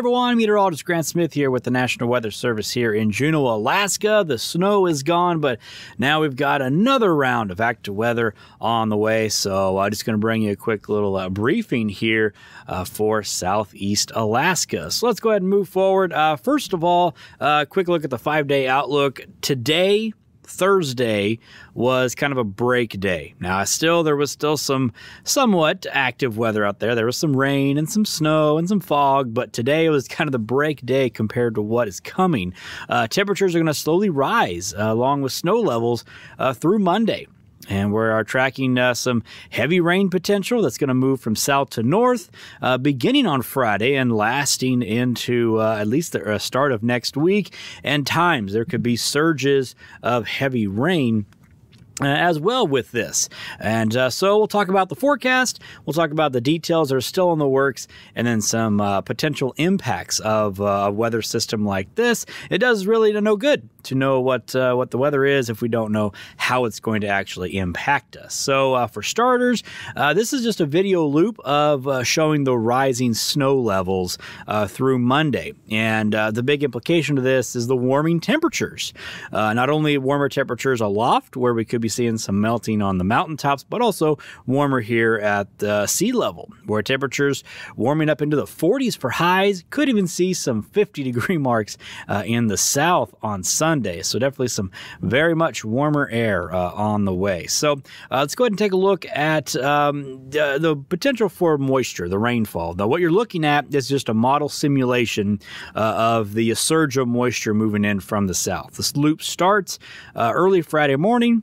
everyone, meteorologist Grant Smith here with the National Weather Service here in Juneau, Alaska. The snow is gone, but now we've got another round of active weather on the way. So I'm uh, just going to bring you a quick little uh, briefing here uh, for Southeast Alaska. So let's go ahead and move forward. Uh, first of all, a uh, quick look at the five day outlook. Today, Thursday was kind of a break day. Now, still there was still some somewhat active weather out there. There was some rain and some snow and some fog, but today was kind of the break day compared to what is coming. Uh, temperatures are going to slowly rise uh, along with snow levels uh, through Monday and we are tracking uh, some heavy rain potential that's going to move from south to north uh, beginning on Friday and lasting into uh, at least the uh, start of next week. And times there could be surges of heavy rain uh, as well with this. And uh, so we'll talk about the forecast, we'll talk about the details that are still in the works, and then some uh, potential impacts of uh, a weather system like this. It does really no good to know what uh, what the weather is if we don't know how it's going to actually impact us. So uh, for starters, this is just a video loop of showing the rising snow levels through Monday. And the big implication of this is the warming temperatures. not only warmer temperatures aloft, where we could be seeing some melting on the mountaintops, but also warmer here at uh, sea level, where temperatures warming up into the 40s for highs. Could even see some 50 degree marks uh, in the south on Sunday. So definitely some very much warmer air uh, on the way. So uh, let's go ahead and take a look at um, the, potential for moisture, the rainfall. Now, what you're looking at is just a model simulation uh, of the surge of moisture moving in from the south. This loop starts uh, early Friday morning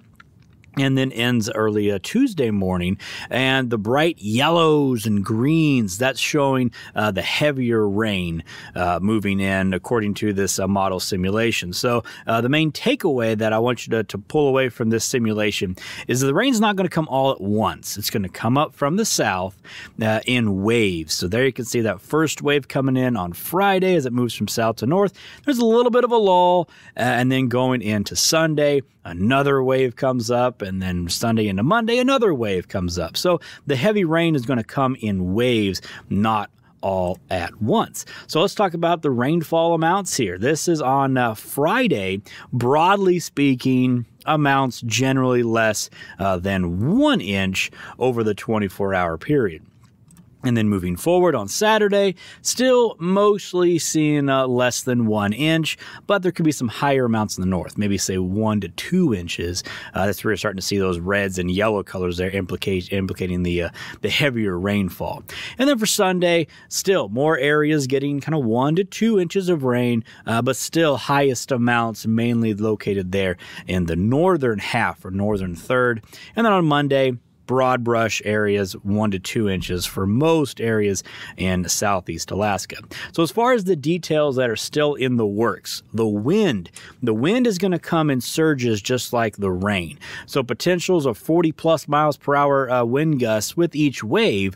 and then ends early uh, Tuesday morning. And the bright yellows and greens, that's showing uh, the heavier rain uh, moving in according to this uh, model simulation. So, uh, the main takeaway that I want you to, to pull away from this simulation is that the rain's not going to come all at once. It's going to come up from the south uh, in waves. So, there you can see that first wave coming in on Friday as it moves from south to north. There's a little bit of a lull, and then going into Sunday, another wave comes up and then Sunday into Monday, another wave comes up. So the heavy rain is going to come in waves, not all at once. So let's talk about the rainfall amounts here. This is on uh, Friday. Broadly speaking, amounts generally less uh, than one inch over the 24 hour period. And then moving forward on Saturday, still mostly seeing uh, less than one inch, but there could be some higher amounts in the north, maybe say one to two inches. Uh, that's where you're starting to see those reds and yellow colors there, implicating the uh, the heavier rainfall. And then for Sunday, still more areas getting kind of one to two inches of rain, uh, but still highest amounts mainly located there in the northern half or northern third. And then on Monday, broad brush areas, one to two inches for most areas in southeast Alaska. So, as far as the details that are still in the works, the wind, the wind is going to come in surges just like the rain. So, potentials of 40 plus miles per hour uh, wind gusts with each wave.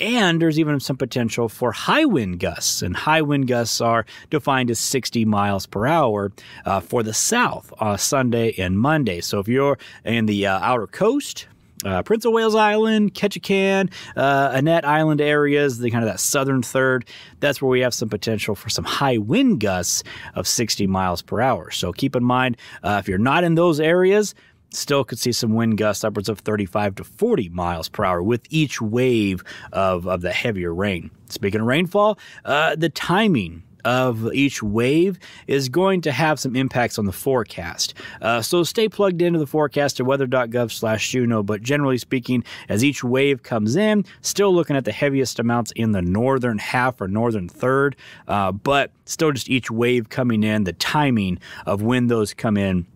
And there's even some potential for high wind gusts. And high wind gusts are defined as 60 miles per hour uh, for the south uh, Sunday and Monday. So if you're in the uh, outer coast, uh, Prince of Wales Island, Ketchikan, uh, Annette Island areas, the kind of that southern third. That's where we have some potential for some high wind gusts of 60 miles per hour. So keep in mind, uh, if you're not in those areas, still could see some wind gusts upwards of 35 to 40 miles per hour with each wave of, of the heavier rain. Speaking of rainfall, uh, the timing of each wave is going to have some impacts on the forecast. Uh, so stay plugged into the forecast at weather.gov slash Juneau, but generally speaking, as each wave comes in, still looking at the heaviest amounts in the northern half or northern third, uh, but still just each wave coming in, the timing of when those come in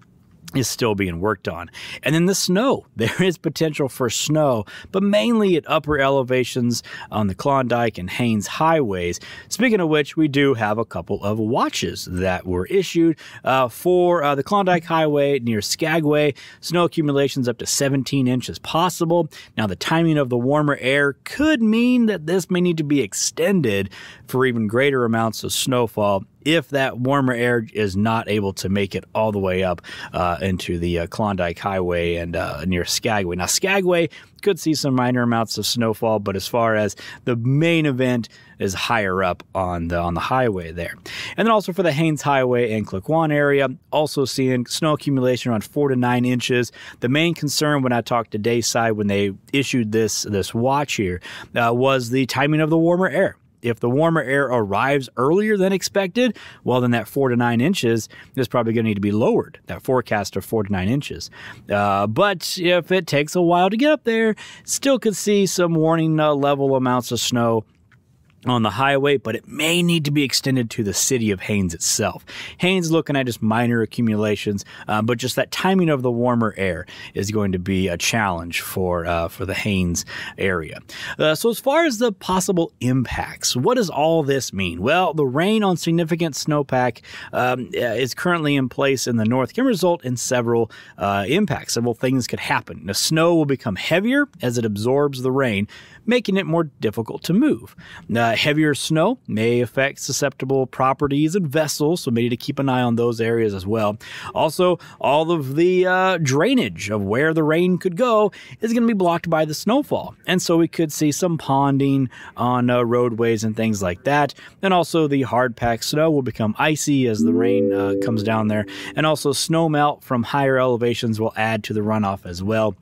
is still being worked on. And then the snow. There is potential for snow, but mainly at upper elevations on the Klondike and Haines highways. Speaking of which, we do have a couple of watches that were issued uh, for uh, the Klondike Highway near Skagway. Snow accumulations up to 17 inches possible. Now, the timing of the warmer air could mean that this may need to be extended for even greater amounts of snowfall if that warmer air is not able to make it all the way up uh, into the uh, Klondike Highway and uh, near Skagway. Now, Skagway could see some minor amounts of snowfall, but as far as the main event is higher up on the on the highway there. And then also for the Haines Highway and Klukwan area, also seeing snow accumulation around four to nine inches. The main concern when I talked to Dayside when they issued this this watch here uh, was the timing of the warmer air if the warmer air arrives earlier than expected, well, then that four to nine inches is probably going to need to be lowered, that forecast of four to nine inches. Uh, but if it takes a while to get up there, still could see some warning uh, level amounts of snow on the highway, but it may need to be extended to the city of Haines itself. Haines looking at just minor accumulations, uh, but just that timing of the warmer air is going to be a challenge for uh, for the Haines area. Uh, so as far as the possible impacts, what does all this mean? Well, the rain on significant snowpack um, uh, is currently in place in the north can result in several uh, impacts. Several things could happen. The snow will become heavier as it absorbs the rain, making it more difficult to move. Uh, heavier snow may affect susceptible properties and vessels, so maybe to keep an eye on those areas as well. Also, all of the uh, drainage of where the rain could go is going to be blocked by the snowfall, and so we could see some ponding on uh, roadways and things like that. And also, the hard packed snow will become icy as the rain uh, comes down there, and also snow melt from higher elevations will add to the runoff as well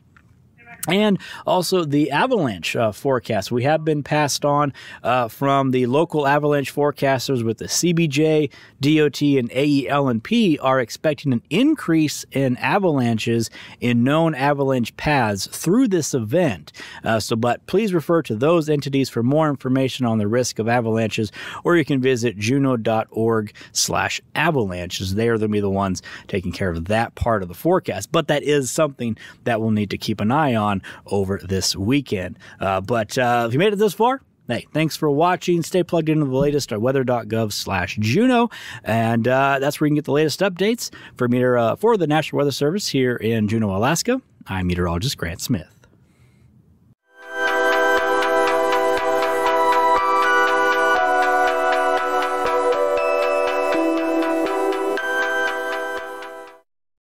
and also the avalanche uh, forecast. We have been passed on uh, from the local avalanche forecasters with the CBJ, DOT, and AEL&P are expecting an increase in avalanches in known avalanche paths through this event. Uh, so, but please refer to those entities for more information on the risk of avalanches, or you can visit juneau.org slash avalanches. They are going to be the ones taking care of that part of the forecast. But that is something that we'll need to keep an eye on on over this weekend. Uh, but uh, if you made it this far, Hey, thanks for watching. Stay plugged into the latest at weather.gov slash Juneau. And uh, that's where you can get the latest updates for, meteor, uh, for the National Weather Service here in Juneau, Alaska. I'm meteorologist Grant Smith.